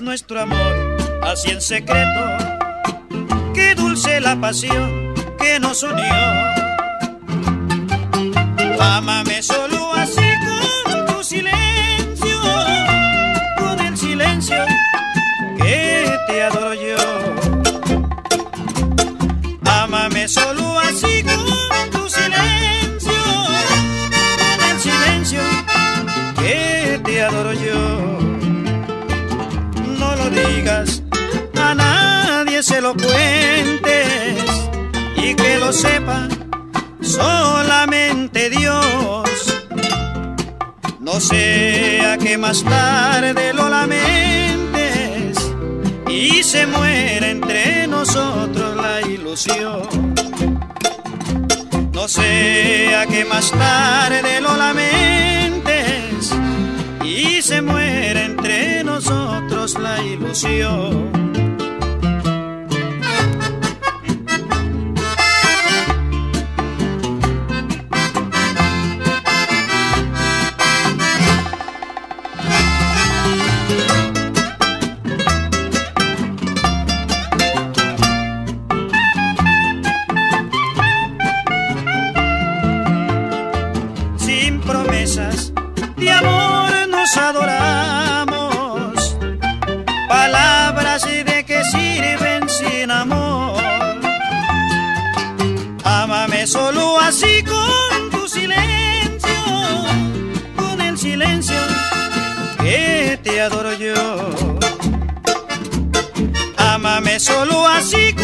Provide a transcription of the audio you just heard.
nuestro amor, así en secreto. Qué dulce la pasión que nos unió. Ámame solo así con tu silencio, con el silencio que te adoro yo. Ámame solo así con tu silencio, con el silencio que te adoro yo. Se lo cuentes y que lo sepa solamente Dios. No sea que más tarde lo lamentes y se muera entre nosotros la ilusión. No sea que más tarde lo lamentes y se muera entre nosotros la ilusión. Promesas de amor nos adoramos. Palabras de que sirven sin amor. Ámame solo así con tu silencio, con el silencio que te adoro yo. Ámame solo así con